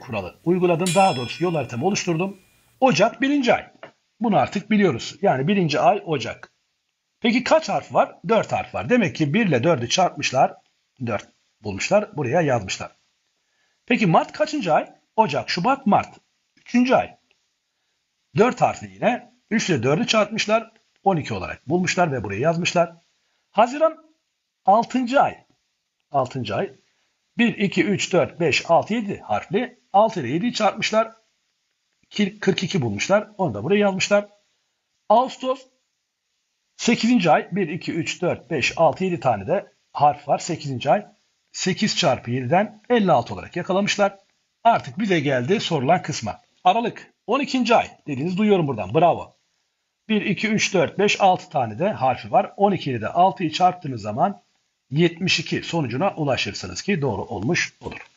kuralı uyguladım. Daha doğrusu yol haritamı oluşturdum. Ocak birinci ay. Bunu artık biliyoruz. Yani birinci ay Ocak. Peki kaç harf var? 4 harf var. Demek ki 1 ile 4'ü çarpmışlar. 4 bulmuşlar. Buraya yazmışlar. Peki Mart kaçıncı ay? Ocak, Şubat, Mart. Üçüncü ay. 4 harfli yine. 3 ile 4'ü çarpmışlar. 12 olarak bulmuşlar ve buraya yazmışlar. Haziran 6. ay. 6. ay. 1, 2, 3, 4, 5, 6, 7 harfli. 6 ile 7'yi çarpmışlar. 42 bulmuşlar. Onu da buraya yazmışlar. Ağustos 8. ay 1, 2, 3, 4, 5, 6, 7 tane de harf var. 8. ay 8 çarpı 7'den 56 olarak yakalamışlar. Artık bize geldi sorulan kısma. Aralık 12. ay dediğinizi duyuyorum buradan. Bravo. 1, 2, 3, 4, 5, 6 tane de harfi var. 12 ile de 6'yı çarptığınız zaman 72 sonucuna ulaşırsınız ki doğru olmuş olur.